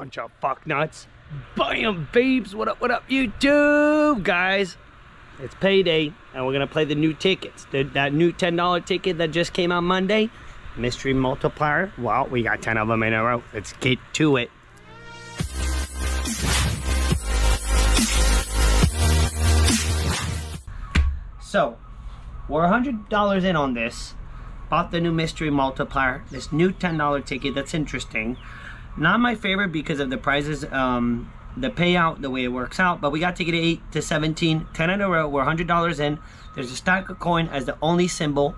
bunch of fuck nuts. Bam, babes. What up, what up, YouTube, guys? It's payday, and we're gonna play the new tickets. The, that new $10 ticket that just came out Monday, Mystery Multiplier. Well, we got 10 of them in a row. Let's get to it. So, we're $100 in on this. Bought the new Mystery Multiplier, this new $10 ticket that's interesting. Not my favorite because of the prizes, um, the payout, the way it works out, but we got to get 8 to 17, 10 in a row, we're $100 in. There's a stack of coin as the only symbol,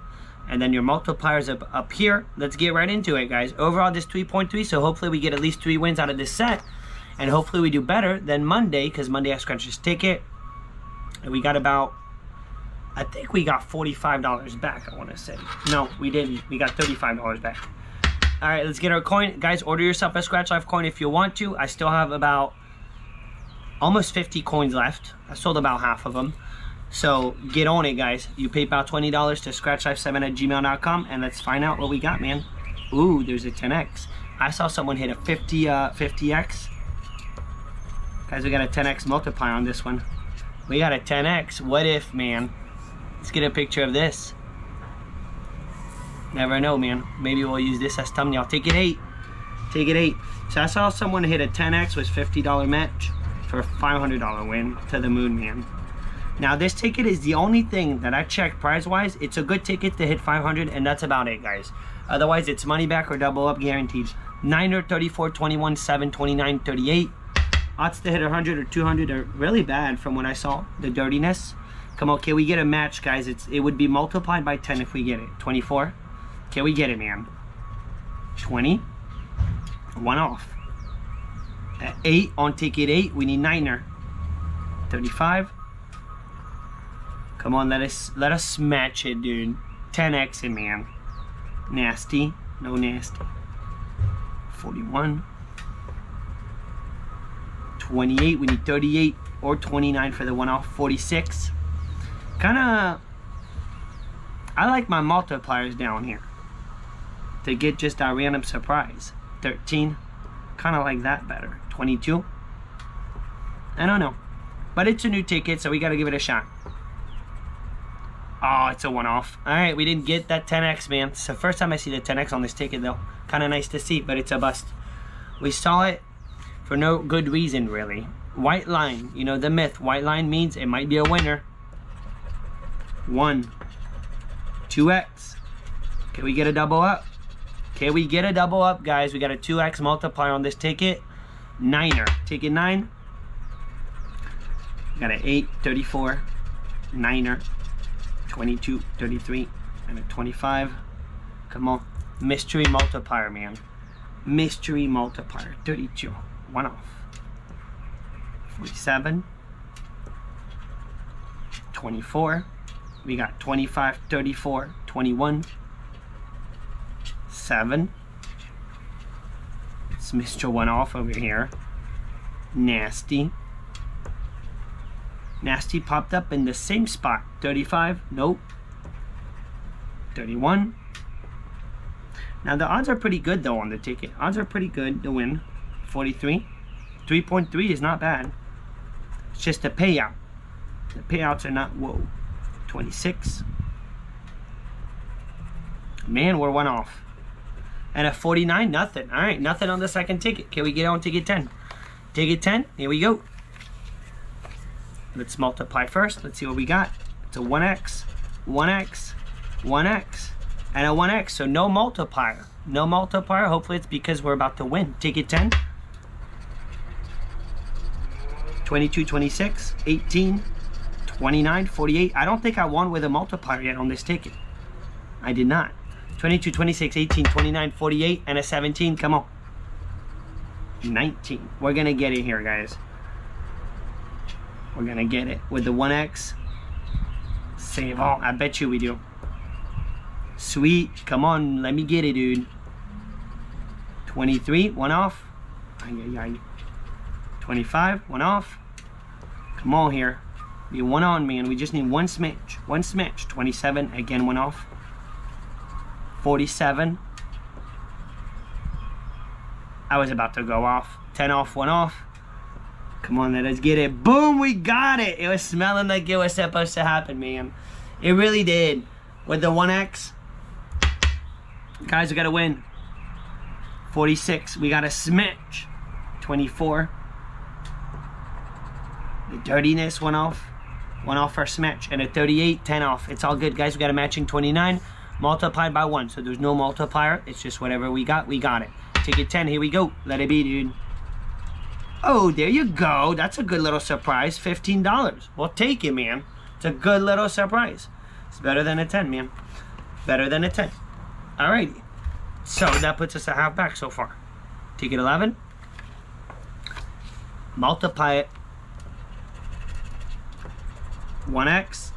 and then your multipliers up, up here. Let's get right into it, guys. Overall, this 3.3, so hopefully we get at least three wins out of this set, and hopefully we do better than Monday, because Monday I scratched this ticket, and we got about I think we got $45 back, I want to say. No, we didn't. We got $35 back. All right, let's get our coin. Guys, order yourself a Scratch Life coin if you want to. I still have about almost 50 coins left. I sold about half of them. So get on it, guys. You pay about $20 to scratchlife7 at gmail.com, and let's find out what we got, man. Ooh, there's a 10x. I saw someone hit a 50, uh, 50x. Guys, we got a 10x multiplier on this one. We got a 10x. What if, man? Let's get a picture of this. Never know, man. Maybe we'll use this as thumbnail. Take it eight. Take it eight. So I saw someone hit a 10x with $50 match for a $500 win to the moon, man. Now this ticket is the only thing that I checked prize-wise. It's a good ticket to hit 500 and that's about it, guys. Otherwise, it's money back or double up guaranteed. 9 or 34, 21, 7, 29, 38. Odds to hit 100 or 200 are really bad from what I saw. The dirtiness. Come on, can we get a match, guys? It's It would be multiplied by 10 if we get it. 24. Can we get it, man? 20. One off. At 8 on ticket 8, we need 9er. 35. Come on, let us let us match it, dude. 10x it, man. Nasty. No nasty. 41. 28. We need 38 or 29 for the one off. 46 kind of I like my multipliers down here to get just a random surprise. 13 kind of like that better. 22 I don't know. But it's a new ticket so we got to give it a shot. Oh it's a one-off. All right we didn't get that 10x man. It's the first time I see the 10x on this ticket though. Kind of nice to see but it's a bust. We saw it for no good reason really. White line you know the myth. White line means it might be a winner. One, 2x. Can we get a double up? Can we get a double up, guys? We got a 2x multiplier on this ticket. Niner. Ticket 9. We got an 8, 34, Niner, 22, 33, and a 25. Come on. Mystery multiplier, man. Mystery multiplier. 32. One off. 47. 24 we got 25, 34, 21, 7. It's Mr. One Off over here. Nasty. Nasty popped up in the same spot. 35, nope. 31. Now the odds are pretty good though on the ticket. Odds are pretty good to win. 43. 3.3 is not bad. It's just the payout. The payouts are not, whoa. 26. Man, we're one off. And a 49, nothing. All right, nothing on the second ticket. Can we get on ticket 10? Ticket 10, here we go. Let's multiply first. Let's see what we got. It's a 1x, 1x, 1x, and a 1x. So no multiplier. No multiplier. Hopefully it's because we're about to win. Ticket 10. 22, 26, 18, 29, 48. I don't think I won with a multiplier yet on this ticket. I did not. 22, 26, 18, 29, 48, and a 17. Come on. 19. We're going to get it here, guys. We're going to get it with the 1X. Save on. I bet you we do. Sweet. Come on. Let me get it, dude. 23. One off. 25. One off. Come on here. Be one on, man. We just need one smash. One smash. 27. Again, one off. 47. I was about to go off. 10 off, 1 off. Come on, let us get it. Boom, we got it. It was smelling like it was supposed to happen, man. It really did. With the 1X. Guys, we got to win. 46. We got a smitch. 24. The dirtiness went off. Went off our smash. And a 38, 10 off. It's all good, guys. We got a matching 29 multiplied by 1. So there's no multiplier. It's just whatever we got, we got it. Ticket 10, here we go. Let it be, dude. Oh, there you go. That's a good little surprise. $15. We'll take it, man. It's a good little surprise. It's better than a 10, man. Better than a 10. Alrighty. So that puts us a half back so far. Ticket 11. Multiply it 1x,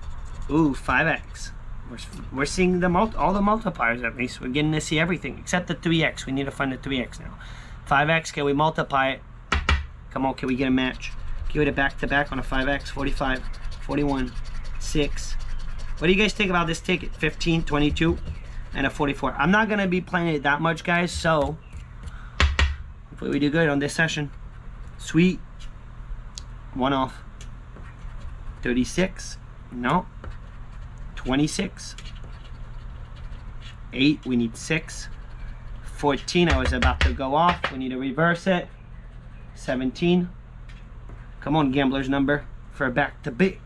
ooh, 5x. We're, we're seeing the multi, all the multipliers at least. We're getting to see everything except the 3x. We need to find the 3x now. 5x, can we multiply it? Come on, can we get a match? Give it a back to back on a 5x, 45, 41, 6. What do you guys think about this ticket? 15, 22, and a 44. I'm not going to be playing it that much, guys, so hopefully we do good on this session. Sweet. One off. 36. No. 26. 8. We need 6. 14. I was about to go off. We need to reverse it. 17. Come on, gambler's number for back to big.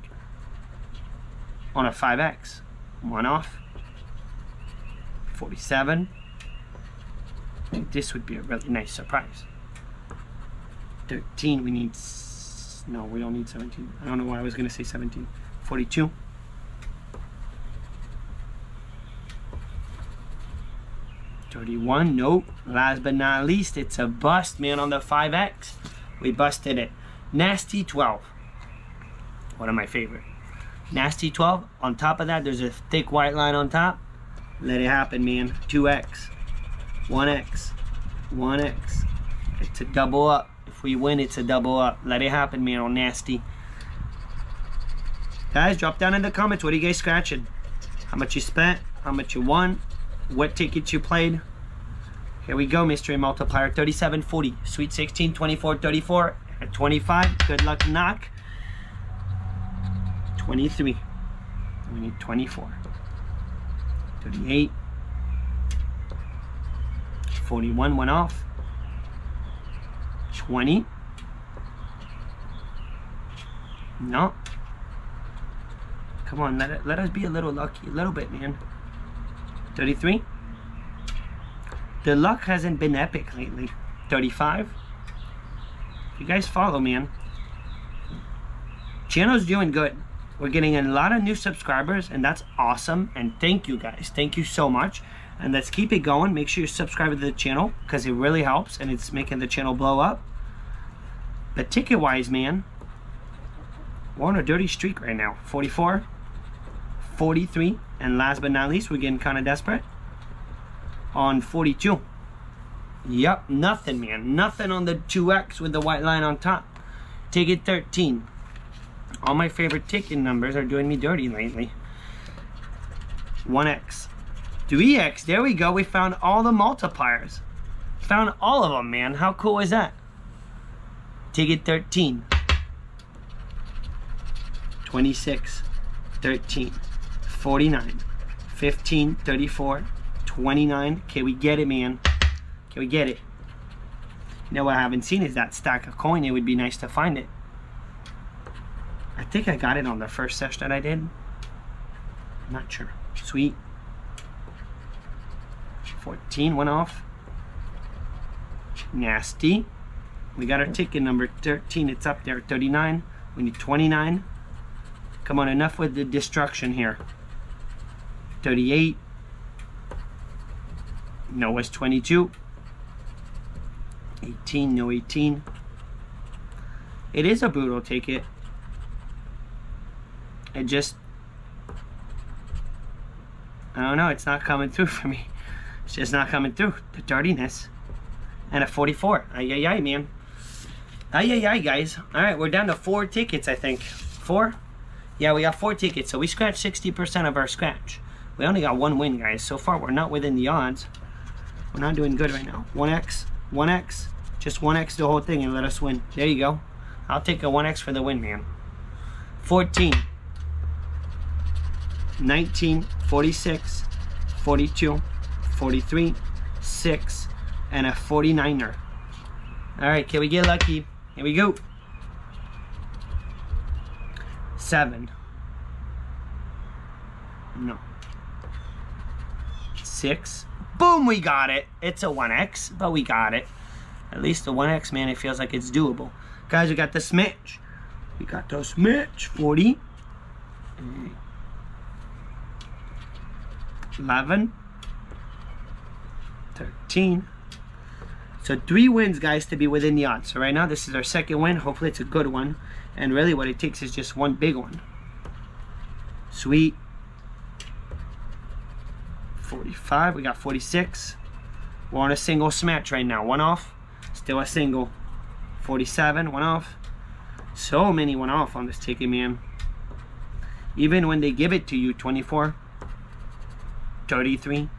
On a 5X. One off. 47. This would be a really nice surprise. 13. We need no, we don't need 17. I don't know why I was going to say 17. 42. Thirty-one. Nope. Last but not least, it's a bust, man, on the 5X. We busted it. Nasty 12. One of my favorite. Nasty 12. On top of that, there's a thick white line on top. Let it happen, man. 2X. 1X. 1X. It's a double up. If we win, it's a double up. Let it happen, man. on nasty. Guys, drop down in the comments. What are you guys scratching? How much you spent? How much you won? What tickets you played? Here we go, mystery multiplier. 3740. Sweet 16, 24, 34. At 25. Good luck, knock. 23. We need 24. 38. 41 went off. 20. No. Come on, let, it, let us be a little lucky. A little bit, man. 33. The luck hasn't been epic lately. 35. You guys follow, man. Channel's doing good. We're getting a lot of new subscribers, and that's awesome. And thank you guys. Thank you so much. And let's keep it going. Make sure you subscribe to the channel because it really helps and it's making the channel blow up. But ticket wise, man, we're on a dirty streak right now. 44, 43, and last but not least, we're getting kind of desperate on 42. Yep, nothing, man. Nothing on the 2X with the white line on top. Ticket 13. All my favorite ticket numbers are doing me dirty lately. 1X. 3X. There we go. We found all the multipliers. Found all of them, man. How cool is that? Ticket 13. 26. 13. 49. 15. 34. 29. Can we get it, man? Can we get it? Know what I haven't seen is that stack of coin. It would be nice to find it. I think I got it on the first session that I did. I'm not sure. Sweet. 14 went off. Nasty. We got our ticket number 13. It's up there. 39. We need 29. Come on, enough with the destruction here. 38. No, it's 22. 18. No, 18. It is a brutal ticket. It just... I don't know. It's not coming through for me. It's just not coming through. The dirtiness. And a 44. Ay, ay, ay, man. Ay, ay, ay, guys. All right, we're down to four tickets, I think. Four? Yeah, we got four tickets. So we scratched 60% of our scratch. We only got one win, guys. So far, we're not within the odds. We're not doing good right now. 1x, 1x, Just 1x the whole thing and let us win. There you go. I'll take a 1x for the win, man. 14. 19, 46, 42, 43, 6, and a 49er. Alright, can we get lucky? Here we go. 7. No. 6. Boom, we got it. It's a 1x, but we got it. At least the 1x, man, it feels like it's doable. Guys, we got the smidge. We got the smidge. 40. 11. 13. So three wins, guys, to be within the odds. So right now, this is our second win. Hopefully it's a good one. And really what it takes is just one big one. Sweet. 45. We got 46. We're on a single smash right now. One off. Still a single. 47. One off. So many one off on this ticket, man. Even when they give it to you, 24. 33.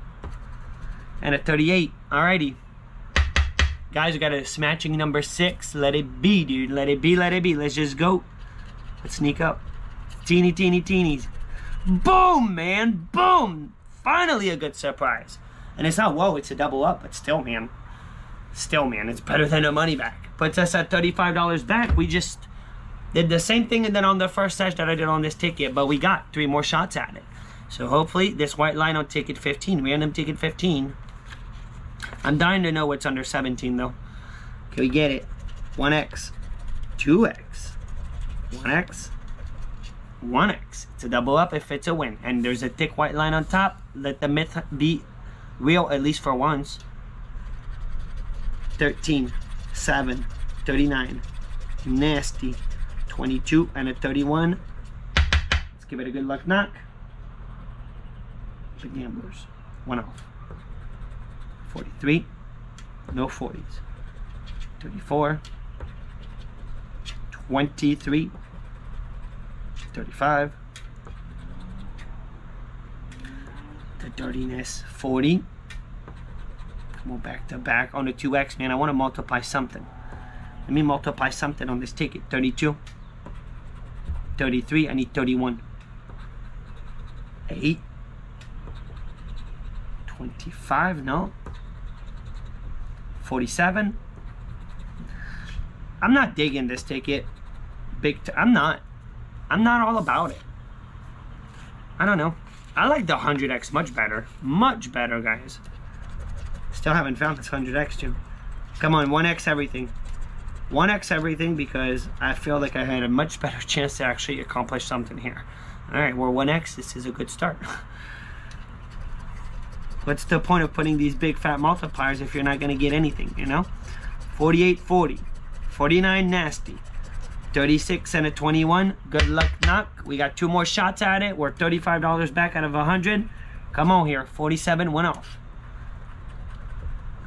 And a 38. Alrighty. Guys, we got a smashing number six. Let it be, dude. Let it be, let it be. Let's just go. Let's sneak up. Teeny, teeny, teenies. Boom, man. Boom. Finally a good surprise. And it's not, whoa, it's a double up, but still, man. Still, man, it's better than a money back. Puts us at $35 back. We just did the same thing and then on the first sesh that I did on this ticket, but we got three more shots at it. So hopefully this white line on ticket 15, random ticket 15, I'm dying to know what's under 17 though. Can we get it? 1x, 2x, 1x, 1x. It's a double up if it's a win. And there's a thick white line on top. Let the myth be real at least for once. 13, 7, 39, nasty, 22, and a 31. Let's give it a good luck knock. The gamblers. One off. 43. No 40s. 34. 23. 35. The dirtiness. 40. Come on, back to back on the 2x, man. I want to multiply something. Let me multiply something on this ticket. 32. 33. I need 31. 8. 25. No. 47. I'm not digging this ticket. Big. i I'm not. I'm not all about it. I don't know. I like the 100x much better. Much better, guys. Still haven't found this 100x, Jim. Come on, 1x everything. 1x everything because I feel like I had a much better chance to actually accomplish something here. Alright, we're 1x. This is a good start. What's the point of putting these big fat multipliers if you're not going to get anything, you know? 48, 40. 49, nasty. 36 and a 21. Good luck, knock. We got two more shots at it. We're $35 back out of 100. Come on here. 47, one off.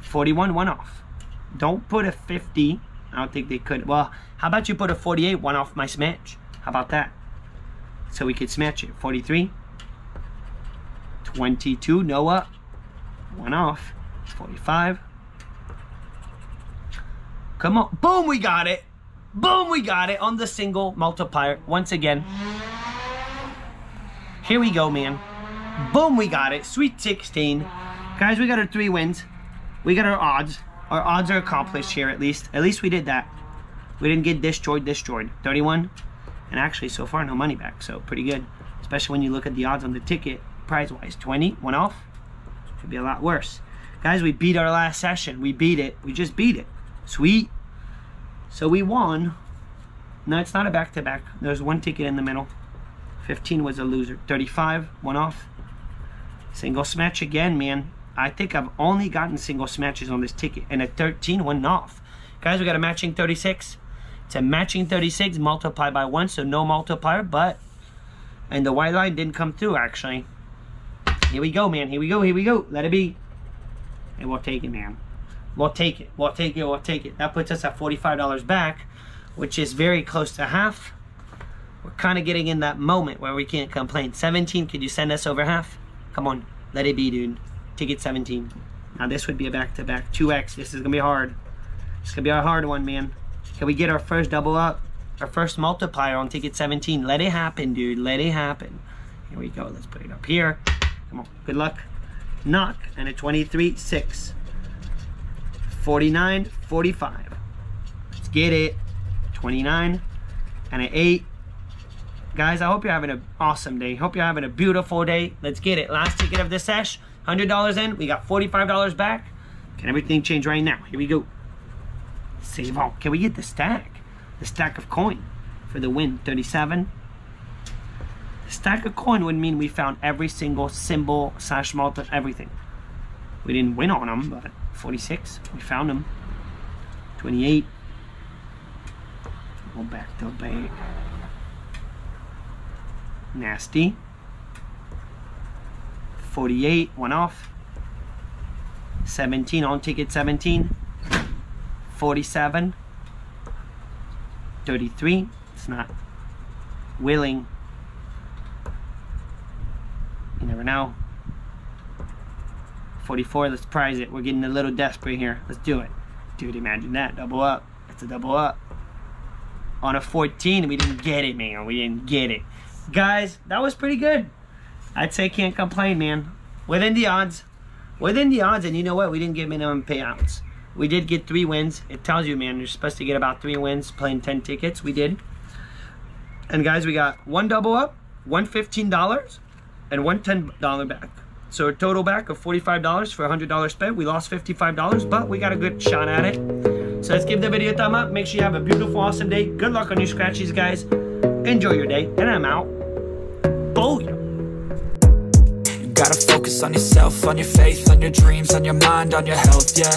41, one off. Don't put a 50. I don't think they could. Well, how about you put a 48, one off my smash? How about that? So we could smash it. 43. 22, Noah. One off. 45. Come on. Boom, we got it. Boom, we got it on the single multiplier. Once again. Here we go, man. Boom, we got it. Sweet 16. Guys, we got our three wins. We got our odds. Our odds are accomplished here, at least. At least we did that. We didn't get destroyed, destroyed. 31. And actually, so far, no money back. So, pretty good. Especially when you look at the odds on the ticket, prize-wise. 20, one off. Could be a lot worse. Guys, we beat our last session. We beat it. We just beat it. Sweet. So we won. No, it's not a back-to-back. -back. There's one ticket in the middle. 15 was a loser. 35, one off. Single smash again, man. I think I've only gotten single smashes on this ticket. And a 13 went off. Guys, we got a matching 36. It's a matching 36 multiplied by 1, so no multiplier, but... And the white line didn't come through, actually. Here we go, man. Here we go. Here we go. Let it be. And we'll take it, man. We'll take it. We'll take it. We'll take it. That puts us at $45 back, which is very close to half. We're kind of getting in that moment where we can't complain. 17, could you send us over half? Come on. Let it be, dude. Ticket 17. Now this would be a back-to-back. -back. 2x. This is going to be hard. It's gonna be our hard one, man. Can we get our first double up? Our first multiplier on ticket 17. Let it happen, dude. Let it happen. Here we go. Let's put it up here. Come on. Good luck. Knock. And a 23, 6. 49, 45. Let's get it. 29 and an 8. Guys, I hope you're having an awesome day. Hope you're having a beautiful day. Let's get it. Last ticket of the sesh. $100 in. We got $45 back. Can everything change right now? Here we go. Save all. Can we get the stack? The stack of coin for the win. 37. The stack of coin would mean we found every single symbol, slash multi, everything. We didn't win on them, but 46. We found them. 28. Go back to bag. Nasty. 48, one off. 17 on ticket 17. 47. 33. It's not willing. You never know. 44, let's prize it. We're getting a little desperate here. Let's do it. Dude, imagine that. Double up. It's a double up. On a 14, we didn't get it, man. We didn't get it. Guys, that was pretty good. I'd say can't complain, man. Within the odds. Within the odds, and you know what? We didn't get minimum payouts. We did get three wins. It tells you, man, you're supposed to get about three wins playing 10 tickets. We did. And guys, we got one double up, one $15, and one $10 back. So a total back of $45 for a $100 spent. We lost $55, but we got a good shot at it. So let's give the video a thumb up. Make sure you have a beautiful, awesome day. Good luck on your scratchies, guys. Enjoy your day, and I'm out. Oh, Booyah. You gotta focus on yourself, on your faith, on your dreams, on your mind, on your health, yeah.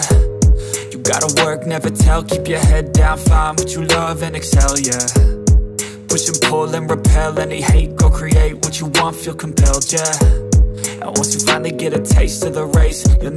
You gotta work, never tell, keep your head down, find what you love and excel, yeah. Push and pull and repel any hate, go create what you want, feel compelled, yeah. Once you finally get a taste of the race, you'll never